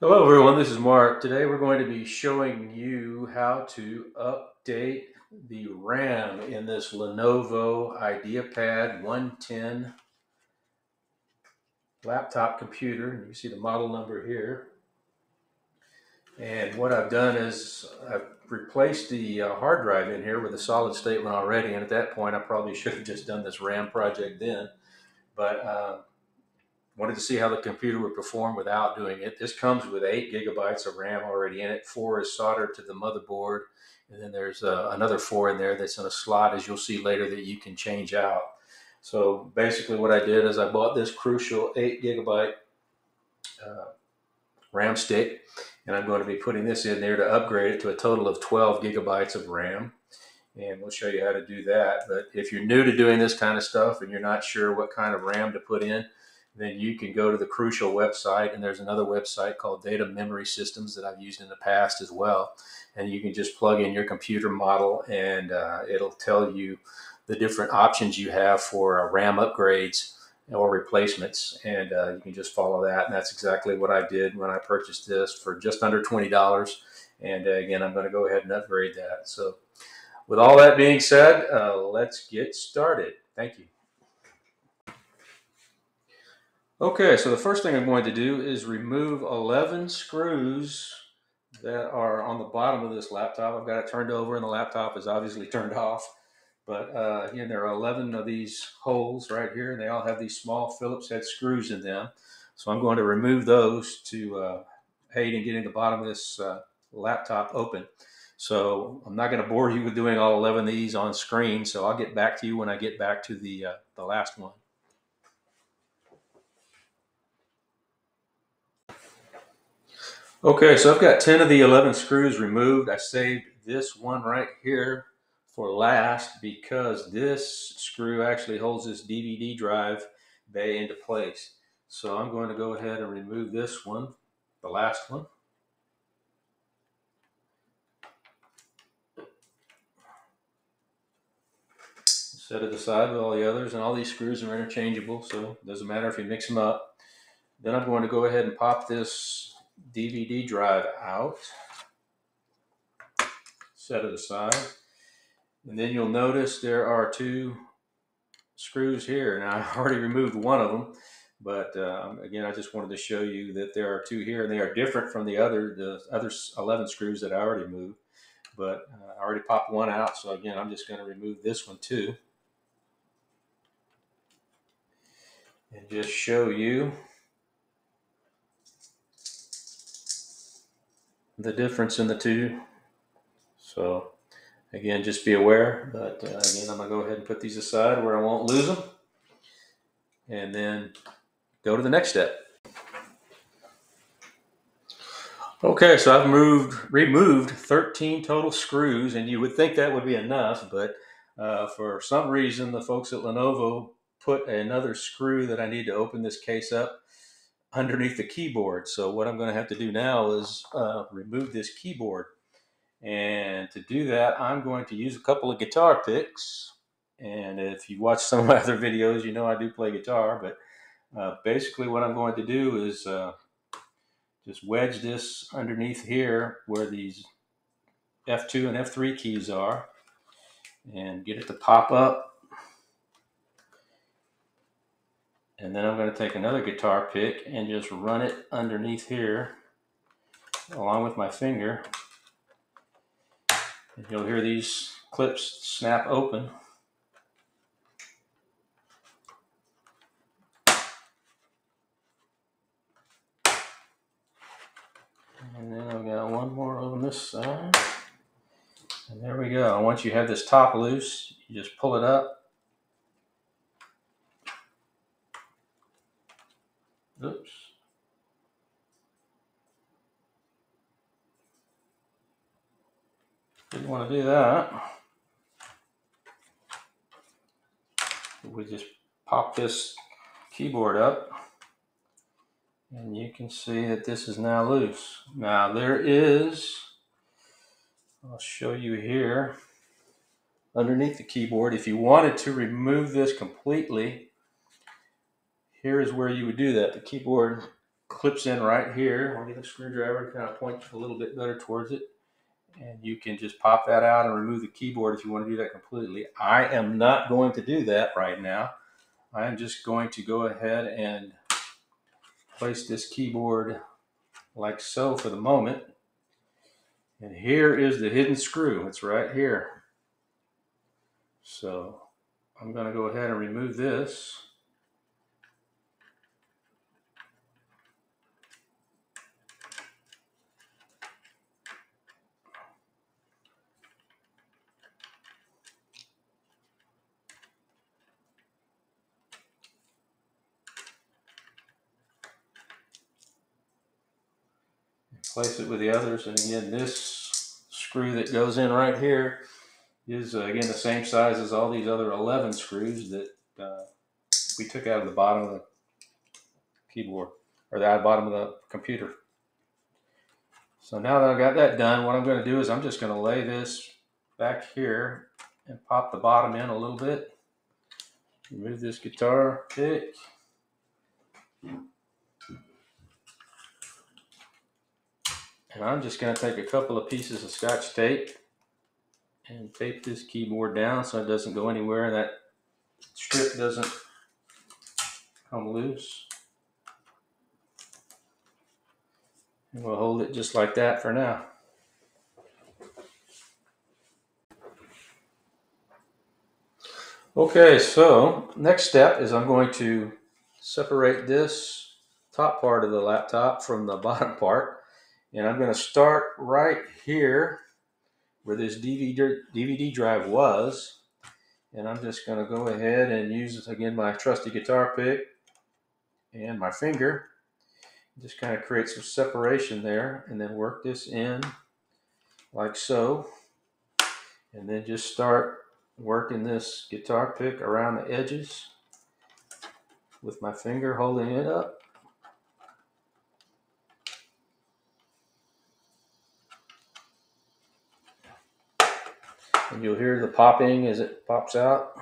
Hello everyone, this is Mark. Today we're going to be showing you how to update the RAM in this Lenovo IdeaPad 110 laptop computer. You see the model number here. And what I've done is I've replaced the uh, hard drive in here with a solid state one already. And at that point, I probably should have just done this RAM project then. But uh, wanted to see how the computer would perform without doing it. This comes with eight gigabytes of RAM already in it. Four is soldered to the motherboard, and then there's uh, another four in there that's in a slot, as you'll see later, that you can change out. So basically, what I did is I bought this Crucial eight gigabyte uh, RAM stick, and I'm going to be putting this in there to upgrade it to a total of 12 gigabytes of RAM. And we'll show you how to do that. But if you're new to doing this kind of stuff and you're not sure what kind of RAM to put in, then you can go to the Crucial website, and there's another website called Data Memory Systems that I've used in the past as well. And you can just plug in your computer model, and uh, it'll tell you the different options you have for uh, RAM upgrades or replacements, and uh, you can just follow that. And that's exactly what I did when I purchased this for just under twenty dollars. And uh, again, I'm going to go ahead and upgrade that. So, with all that being said, uh, let's get started. Thank you. Okay, so the first thing I'm going to do is remove 11 screws that are on the bottom of this laptop. I've got it turned over and the laptop is obviously turned off. But uh, again, there are 11 of these holes right here, and they all have these small Phillips head screws in them. So I'm going to remove those to uh, aid in getting the bottom of this uh, laptop open. So I'm not going to bore you with doing all 11 of these on screen. So I'll get back to you when I get back to the, uh, the last one. Okay, so I've got 10 of the 11 screws removed. I saved this one right here for last because this screw actually holds this DVD drive bay into place. So I'm going to go ahead and remove this one, the last one. Set it aside with all the others, and all these screws are interchangeable, so it doesn't matter if you mix them up. Then I'm going to go ahead and pop this DVD drive out, set it aside, and then you'll notice there are two screws here. Now I already removed one of them, but uh, again, I just wanted to show you that there are two here, and they are different from the other the other 11 screws that I already moved. But uh, I already popped one out, so again, I'm just going to remove this one too. And just show you the difference in the two. So again, just be aware. But uh, again, I'm gonna go ahead and put these aside where I won't lose them, and then go to the next step. Okay, so I've moved, removed 13 total screws, and you would think that would be enough, but uh, for some reason, the folks at Lenovo put another screw that I need to open this case up underneath the keyboard. So what I'm going to have to do now is uh, remove this keyboard. And to do that, I'm going to use a couple of guitar picks. And if you watch some of my other videos, you know I do play guitar. But uh, basically what I'm going to do is uh, just wedge this underneath here where these F2 and F3 keys are and get it to pop up And then I'm going to take another guitar pick and just run it underneath here along with my finger. And you'll hear these clips snap open. And then I've got one more on this side. And there we go. once you have this top loose, you just pull it up Oops. Didn't want to do that. We just pop this keyboard up and you can see that this is now loose. Now there is, I'll show you here, underneath the keyboard, if you wanted to remove this completely, here is where you would do that. The keyboard clips in right here. I'll get a screwdriver to kind of point a little bit better towards it. And you can just pop that out and remove the keyboard if you want to do that completely. I am not going to do that right now. I am just going to go ahead and place this keyboard like so for the moment. And here is the hidden screw. It's right here. So I'm going to go ahead and remove this. Place it with the others. And again, this screw that goes in right here is uh, again the same size as all these other 11 screws that uh, we took out of the bottom of the keyboard or the bottom of the computer. So now that I've got that done, what I'm going to do is I'm just going to lay this back here and pop the bottom in a little bit. Remove this guitar pick. And I'm just going to take a couple of pieces of scotch tape and tape this keyboard down so it doesn't go anywhere and that strip doesn't come loose. And we'll hold it just like that for now. Okay, so next step is I'm going to separate this top part of the laptop from the bottom part. And I'm going to start right here where this DVD, DVD drive was. And I'm just going to go ahead and use, again, my trusty guitar pick and my finger. Just kind of create some separation there and then work this in like so. And then just start working this guitar pick around the edges with my finger holding it up. You'll hear the popping as it pops out.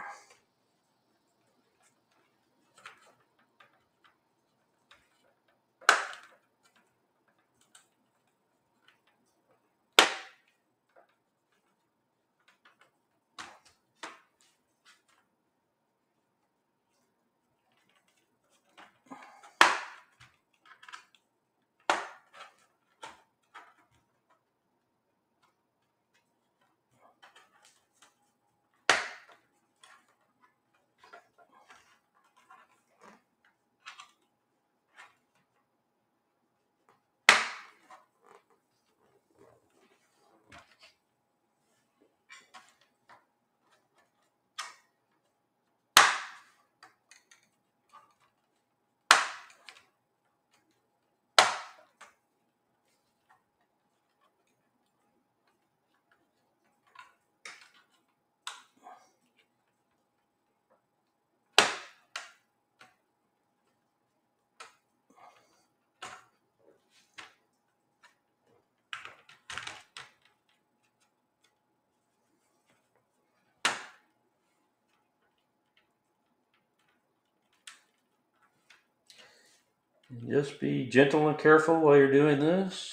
Just be gentle and careful while you're doing this.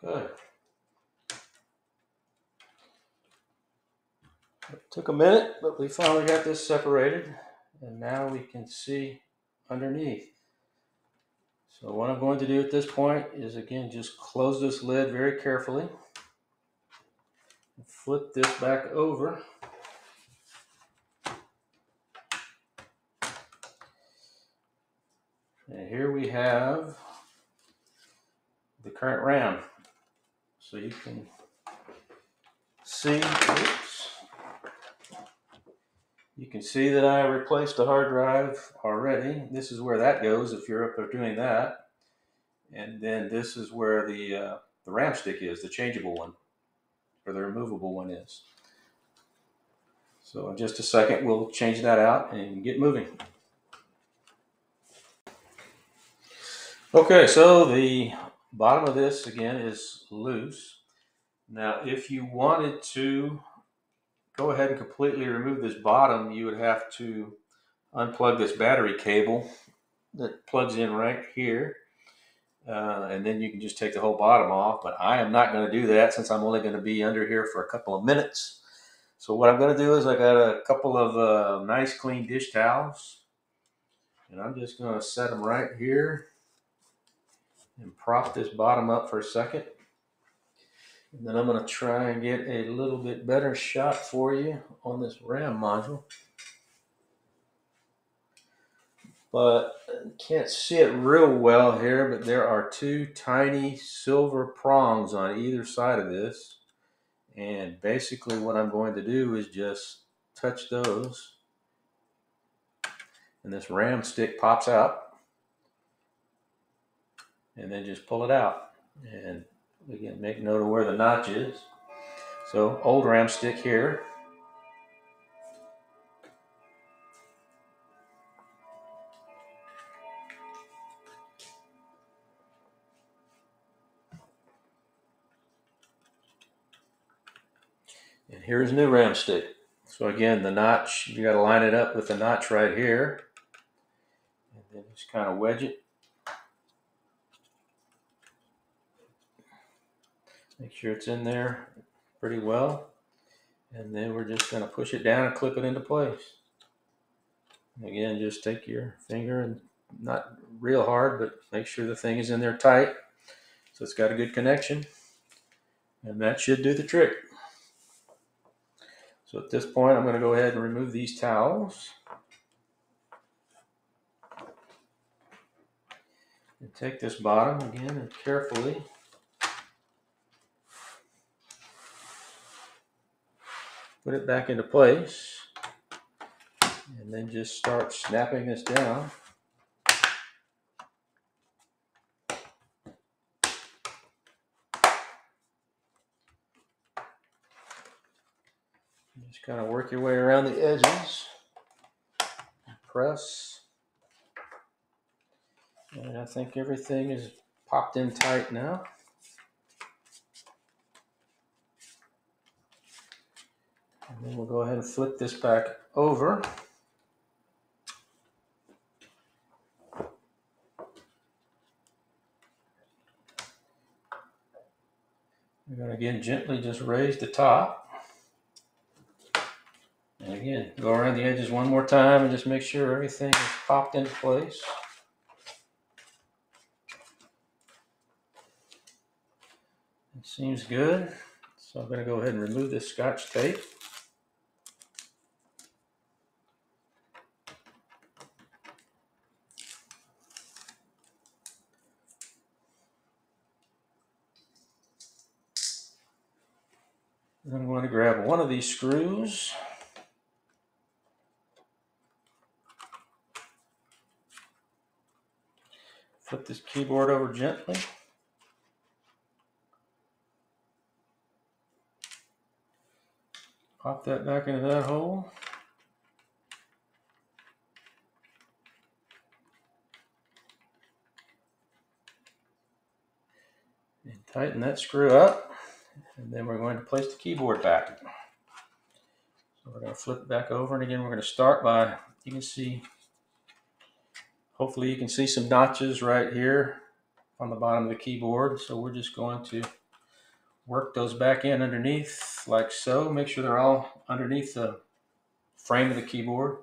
Good. It took a minute, but we finally got this separated, and now we can see underneath. So what I'm going to do at this point is again just close this lid very carefully. Flip this back over. And here we have the current RAM. So you can see, oops, you can see that I replaced the hard drive already. This is where that goes if you're up there doing that. And then this is where the, uh, the RAM stick is, the changeable one, or the removable one is. So in just a second, we'll change that out and get moving. Okay, so the bottom of this again is loose. Now, if you wanted to go ahead and completely remove this bottom, you would have to unplug this battery cable that plugs in right here. Uh, and then you can just take the whole bottom off. But I am not going to do that since I'm only going to be under here for a couple of minutes. So what I'm going to do is I got a couple of uh, nice clean dish towels. And I'm just going to set them right here and prop this bottom up for a second. And then I'm going to try and get a little bit better shot for you on this RAM module. But can't see it real well here, but there are two tiny silver prongs on either side of this. And basically what I'm going to do is just touch those. And this RAM stick pops out and then just pull it out. And again, make note of where the notch is. So old ram stick here. And here's new ram stick. So again, the notch, you got to line it up with the notch right here. And then just kind of wedge it Make sure it's in there pretty well. And then we're just going to push it down and clip it into place. Again, just take your finger and not real hard, but make sure the thing is in there tight. So it's got a good connection. And that should do the trick. So at this point, I'm going to go ahead and remove these towels. And take this bottom again and carefully put it back into place and then just start snapping this down. Just kind of work your way around the edges. Press. And I think everything is popped in tight now. And then we'll go ahead and flip this back over. We're going to again gently just raise the top. And again, go around the edges one more time and just make sure everything is popped into place. It seems good. So I'm going to go ahead and remove this scotch tape. I'm going to grab one of these screws. Flip this keyboard over gently. Pop that back into that hole. And tighten that screw up. And then we're going to place the keyboard back. So we're going to flip it back over. And again, we're going to start by, you can see, hopefully you can see some notches right here on the bottom of the keyboard. So we're just going to work those back in underneath like so. Make sure they're all underneath the frame of the keyboard.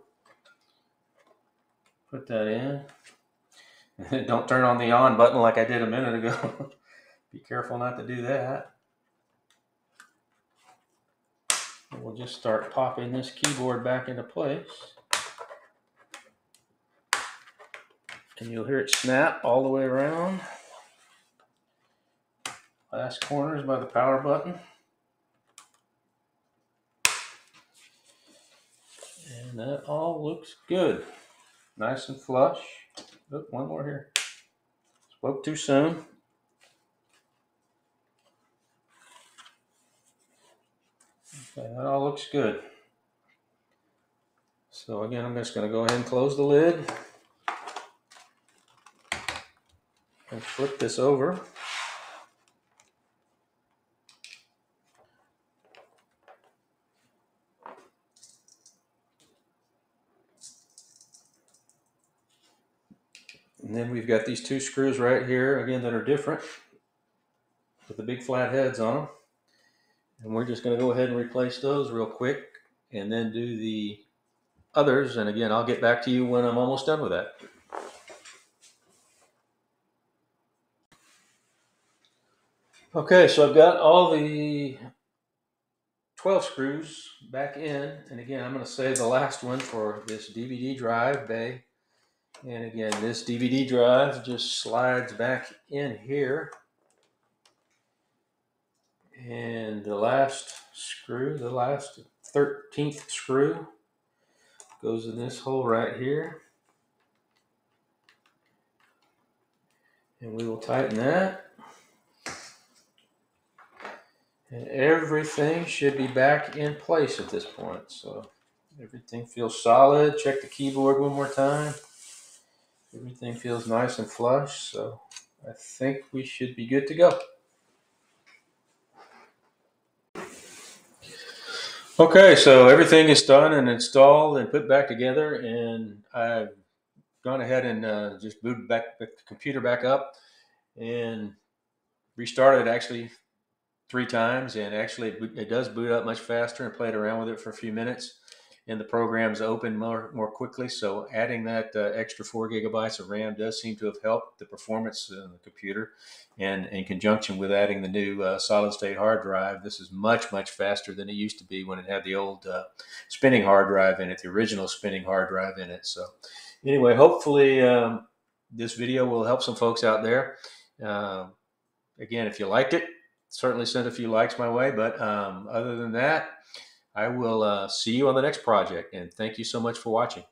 Put that in. Don't turn on the on button like I did a minute ago. Be careful not to do that. And just start popping this keyboard back into place. And you'll hear it snap all the way around. Last corners by the power button. And that all looks good. Nice and flush. Oop, one more here. Spoke too soon. That all looks good. So again, I'm just going to go ahead and close the lid. And flip this over. And then we've got these two screws right here, again, that are different with the big flat heads on them. And we're just going to go ahead and replace those real quick and then do the others. And again, I'll get back to you when I'm almost done with that. Okay, so I've got all the 12 screws back in. And again, I'm going to save the last one for this DVD drive bay. And again, this DVD drive just slides back in here. And the last screw, the last 13th screw goes in this hole right here. And we will tighten that. And everything should be back in place at this point. So everything feels solid. Check the keyboard one more time. Everything feels nice and flush. So I think we should be good to go. Okay, so everything is done and installed and put back together, and I've gone ahead and uh, just booted back the computer back up and restarted actually three times, and actually it does boot up much faster. And played around with it for a few minutes, and the programs open more more quickly. So adding that uh, extra four gigabytes of RAM does seem to have helped the performance of the computer. And in conjunction with adding the new uh, solid state hard drive, this is much much faster than it used to be when it had the old uh, spinning hard drive in it, the original spinning hard drive in it. So anyway, hopefully um, this video will help some folks out there. Uh, again, if you liked it, certainly send a few likes my way. But um, other than that, I will uh, see you on the next project. And thank you so much for watching.